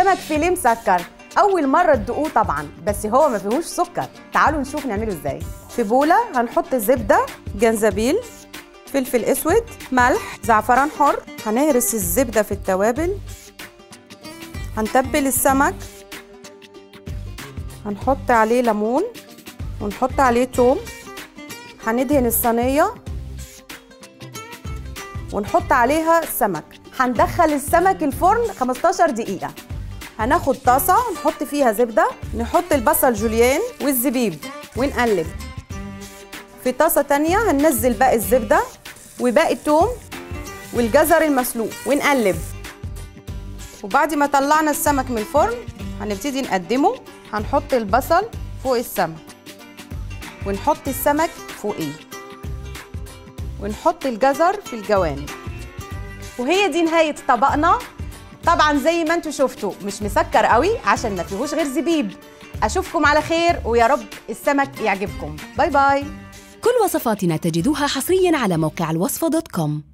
سمك فيليه مسكر أول مرة تدوقوه طبعا بس هو ما فيهوش سكر. تعالوا نشوف نعمله إزاي. في بولة هنحط زبدة جنزبيل فلفل أسود ملح زعفران حر هنهرس الزبدة في التوابل. هنتبل السمك. هنحط عليه ليمون. ونحط عليه توم. هندهن الصينية. ونحط عليها السمك هندخل السمك الفرن 15 دقيقة. هناخد طاسة نحط فيها زبدة نحط البصل جوليان والزبيب ونقلب. في طاسة تانية هننزل باقي الزبدة وباقي التوم والجزر المسلوق ونقلب. وبعد ما طلعنا السمك من الفرن هنبتدي نقدمه. هنحط البصل فوق السمك. ونحط السمك فوقيه ونحط الجزر في الجوانب. وهي دي نهاية طبقنا. طبعا زي ما أنتم شفتوا مش مسكر قوي عشان ما فيهوش غير زبيب. أشوفكم على خير ويا رب السمك يعجبكم. باي باي. كل وصفاتنا تجدوها حصريا على موقع الوصفة دوت كوم.